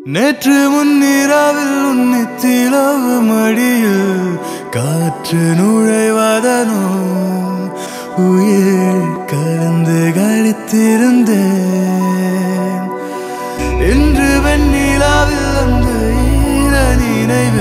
நேற்று முன்னிரவில் உன்னித்திலவு மடியில் காற்று நுழைவதனோ உயிர் கலந்து கழித்திருந்தேன் இன்று வெண்ணிலாவில் அந்த ஈர நினைவு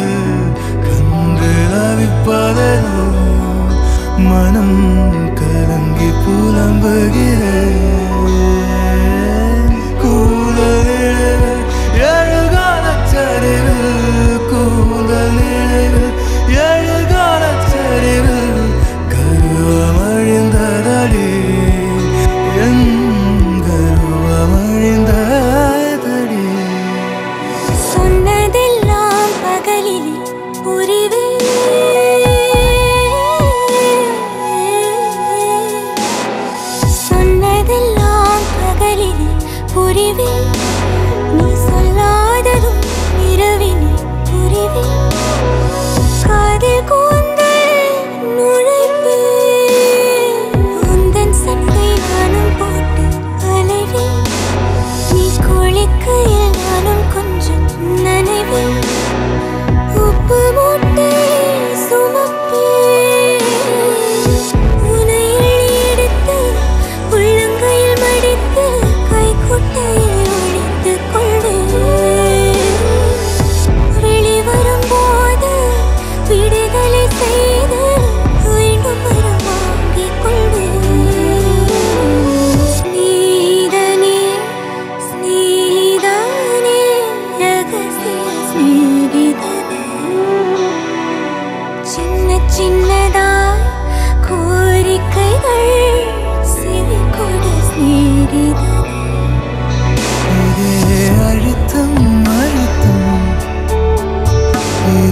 Uribe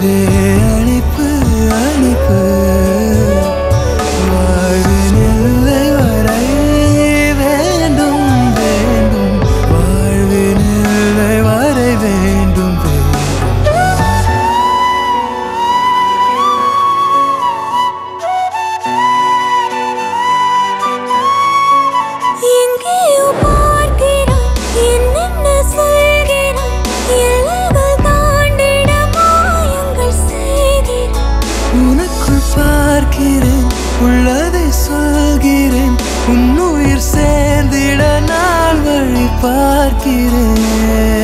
it உன்னுயிர் சேர்ந்திட நான் வழி பார்க்கிறேன்.